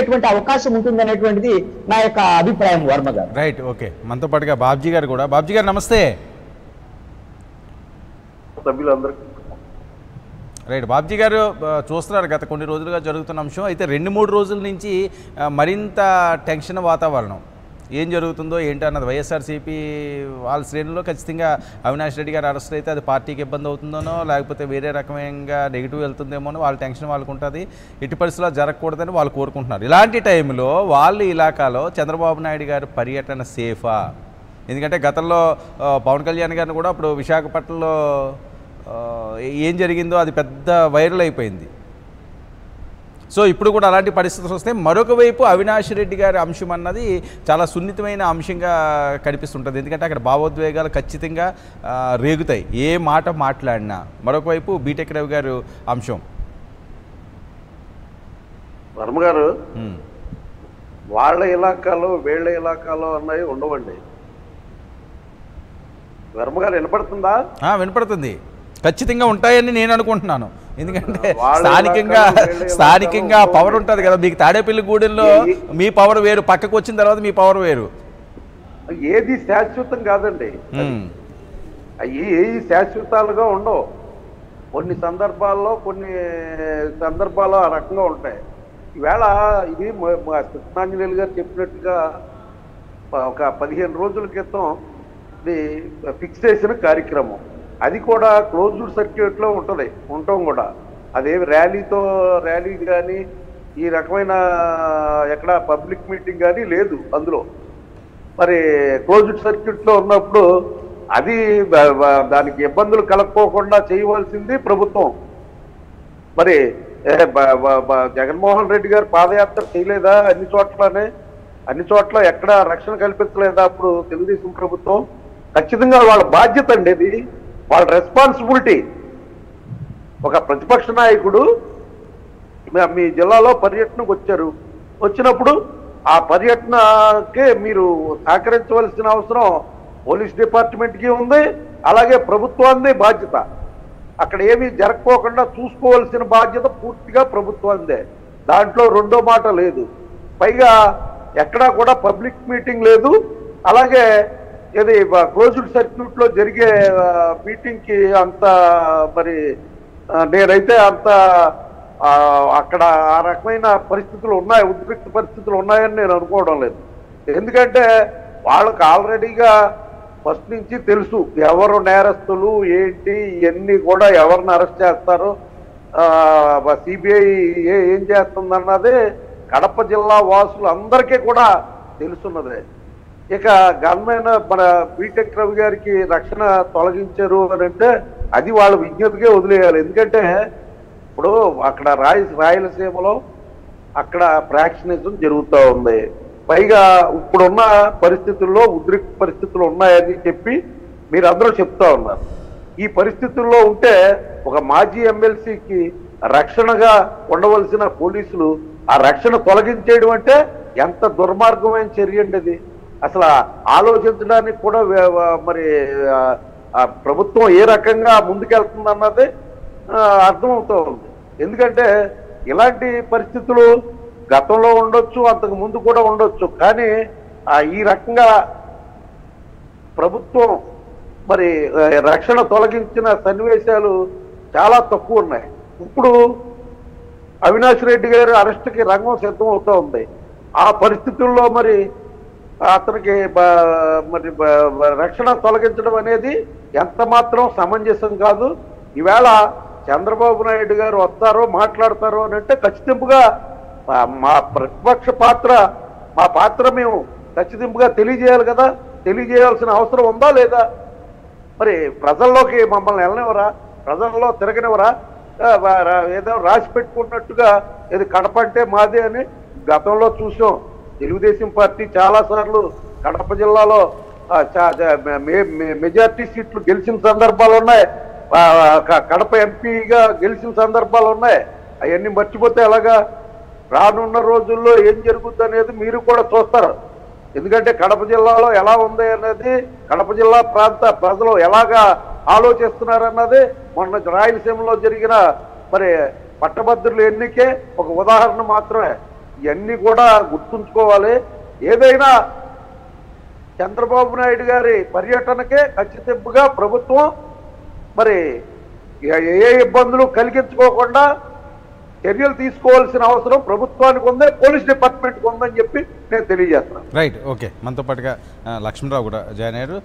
అయ్యేటువంటి అవకాశం ఉంటుంది అనేటువంటిది నా యొక్క అభిప్రాయం వర్మ గారు. రైట్ ఓకే మనతో పాటుగా బాబ్జీ గారు కూడా. బాబ్జీ గారు నమస్తే. సభ్యులందరికీ. రైట్ బాబ్జీ గారు చూస్తున్నారు గత కొన్ని రోజులుగా జరుగుతున్న అంశం. అయితే రెండు మూడు రోజుల నుంచి మరింత టెన్షన్ వాతావరణం. ఏం జరుగుతుందో ఏంటి అన్నది వైఎస్ఆర్సీపీ వాళ్ళ శ్రేణుల్లో ఖచ్చితంగా అవినాష్ రెడ్డి గారు అరెస్ట్ అయితే అది పార్టీకి ఇబ్బంది అవుతుందోనో లేకపోతే వేరే రకమైన నెగిటివ్ వెళ్తుందేమో వాళ్ళ టెన్షన్ వాళ్ళకు ఉంటుంది. ఎట్టి పరిస్థితుల్లో జరగకూడదని వాళ్ళు కోరుకుంటున్నారు. ఇలాంటి టైంలో వాళ్ళ ఇలాకాలో చంద్రబాబు నాయుడు గారి పర్యటన సేఫా? ఎందుకంటే గతంలో పవన్ కళ్యాణ్ గారిని కూడా అప్పుడు విశాఖపట్నంలో ఏం జరిగిందో అది పెద్ద వైరల్ అయిపోయింది. సో ఇప్పుడు కూడా అలాంటి పరిస్థితులు వస్తే మరొక వైపు అవినాష్ రెడ్డి గారి అంశం అన్నది చాలా సున్నితమైన అంశంగా కనిపిస్తుంటుంది. ఎందుకంటే అక్కడ భావోద్వేగాలు ఖచ్చితంగా రేగుతాయి. ఏ మాట మాట్లాడినా. మరొక వైపు బీటెక్ రవి గారు అంశం. వర్మ గారు. వాళ్ళ ఇలాకాలో వీళ్ళ ఇలాకాలో అన్నవి ఉండవండి. వర్మ గారు వినపడుతుందా? వినపడుతుంది. ఖచ్చితంగా ఉంటాయని నేను అనుకుంటున్నాను. ఎందుకంటే స్థానికంగా స్థానికంగా పవర్ ఉంటుంది కదా. మీకు తాడేపల్లిగూడెంలో ఏ- మీ పవర్ వేరు పక్కకు వచ్చిన తర్వాత మీ పవర్ వేరు. ఏది శాశ్వతం కాదండి. అవి ఏవి శాశ్వతాలుగా ఉండవు. కొన్ని సందర్భాల్లో కొన్ని సందర్భాలు ఆ రకంగా ఉంటాయి. ఈవేళ ఇది మ- కృష్ణాంజనేయులు గారు చెప్పినట్టుగా ఒక పదిహేను రోజుల క్రితం ఇది ఫిక్స్ చేసిన కార్యక్రమం. అది కూడా క్లోజ్డ్ సర్క్యూట్లో ఉంటుంది ఉండటం కూడా. అదేమి ర్యాలీతో ర్యాలీ కానీ ఈ రకమైన ఎక్కడ పబ్లిక్ మీటింగ్ కానీ లేదు అందులో. మరి క్లోజ్డ్ సర్క్యూట్లో ఉన్నప్పుడు అది దానికి ఇబ్బందులు కలక్కోకుండా చేయవలసింది ప్రభుత్వం. మరి జగన్మోహన్ రెడ్డి గారు పాదయాత్ర చేయలేదా అన్ని చోట్లనే? అన్ని చోట్ల ఎక్కడ రక్షణ కల్పించలేదా అప్పుడు తెలుగుదేశం ప్రభుత్వం? ఖచ్చితంగా వాళ్ళ బాధ్యత అండి ఇది వాళ్ళ రెస్పాన్సిబిలిటీ ఒక ప్రతిపక్ష నాయకుడు మీ- జిల్లాలో పర్యటనకు వచ్చారు. వచ్చినప్పుడు ఆ పర్యటనకే మీరు సహకరించవలసిన అవసరం పోలీస్ డిపార్ట్మెంట్కి ఉంది అలాగే ప్రభుత్వాందే బాధ్యత. అక్కడ ఏమీ జరగకోకుండా చూసుకోవాల్సిన బాధ్యత పూర్తిగా ప్రభుత్వాందే దాంట్లో రెండో మాట లేదు. పైగా ఎక్కడా కూడా పబ్లిక్ మీటింగ్ లేదు. అలాగే ఇది క్లోజ్డ్ సర్క్యూట్లో జరిగే మీటింగ్కి అంత మరి నేనైతే అంత అక్కడ ఆ రకమైన పరిస్థితులు ఉన్నాయి ఉద్రిక్త పరిస్థితులు ఉన్నాయని నేను అనుకోవడం లేదు. ఎందుకంటే వాళ్ళకి ఆల్రెడీగా ఫస్ట్ నుంచి తెలుసు ఎవరు నేరస్తులు ఏంటి ఇవన్నీ కూడా ఎవరిని అరెస్ట్ చేస్తారు సిబిఐ ఏం చేస్తుందన్నది కడప జిల్లా వాసులు అందరికీ కూడా తెలుసున్నదే. ఇక గన్మైన మన బీటెక్ రవి గారికి రక్షణ తొలగించారు అని అంటే అది వాళ్ళ విజ్ఞతకే వదిలేయాలి. ఎందుకంటే ఇప్పుడు అక్కడ రాయ రాయలసీమలో అక్కడ ప్రాక్షనిజం జరుగుతూ ఉంది. పైగా ఇప్పుడున్న పరిస్థితుల్లో ఉద్రిక్త పరిస్థితులు ఉన్నాయని చెప్పి మీరు అందరూ చెప్తా ఉన్నారు. ఈ పరిస్థితుల్లో ఉంటే ఒక మాజీ ఎమ్మెల్సీకి రక్షణగా ఉండవలసిన పోలీసులు ఆ రక్షణ తొలగించేయడం అంటే ఎంత దుర్మార్గమైన చర్య అండి అది. అసలు ఆలోచించడానికి కూడా మరి ప్రభుత్వం ఏ రకంగా ముందుకెళ్తుంది అన్నది అర్థమవుతూ ఉంది. ఎందుకంటే ఇలాంటి పరిస్థితులు గతంలో ఉండొచ్చు అంతకు ముందు కూడా ఉండొచ్చు. కానీ ఈ రకంగా ప్రభుత్వం మరి రక్షణ తొలగించిన సన్నివేశాలు చాలా తక్కువ ఉన్నాయి. ఇప్పుడు అవినాష్ రెడ్డి గారు అరెస్ట్కి రంగం సిద్ధం అవుతూ ఉంది. ఆ పరిస్థితుల్లో మరి అతనికి మరి రక్షణ తొలగించడం అనేది ఎంత మాత్రం సమంజసం కాదు. ఈవేళ చంద్రబాబు నాయుడు గారు వస్తారో మాట్లాడతారో అని అంటే ఖచ్చితంగా మా ప్రతిపక్ష పాత్ర మా పాత్ర మేము ఖచ్చితింపుగా తెలియజేయాలి కదా. తెలియజేయాల్సిన అవసరం ఉందా లేదా? మరి ప్రజల్లోకి మమ్మల్ని వెళ్ళనివరా ప్రజల్లో తిరగనివరా ఏదో రాసి పెట్టుకున్నట్టుగా ఇది కడప అంటే మాదే అని గతంలో చూసాం. తెలుగుదేశం పార్టీ చాలా సార్లు కడప జిల్లాలో చా- మెజార్టీ సీట్లు గెలిచిన సందర్భాలు ఉన్నాయి. కడప ఎంపీగా గెలిచిన సందర్భాలు ఉన్నాయి. అవన్నీ మర్చిపోతే ఎలాగా? రానున్న రోజుల్లో ఏం జరుగుద్ది అనేది మీరు కూడా చూస్తారు. ఎందుకంటే కడప జిల్లాలో ఎలా ఉంది అనేది కడప జిల్లా ప్రాంత ప్రజలు ఎలాగా ఆలోచిస్తున్నారు అన్నది మొన్న రాయలసీమలో జరిగిన మరి పట్టభద్రుల ఎన్నికే ఒక ఉదాహరణ మాత్రమే. ఇవన్నీ కూడా గుర్తుంచుకోవాలి. ఏదైనా చంద్రబాబు నాయుడు గారి పర్యటనకే ఖచ్చితంగా ప్రభుత్వం మరి ఏ- ఏ ఇబ్బందులు కలిగించుకోకుండా చర్యలు తీసుకోవాల్సిన అవసరం ప్రభుత్వానికి ఉంది పోలీస్ డిపార్ట్మెంట్కి ఉందని చెప్పి నేను తెలియజేస్తున్నాను. Right okay. మనతో పాటుగా లక్ష్మణరావు కూడా జాయిన్ అయ్యారు.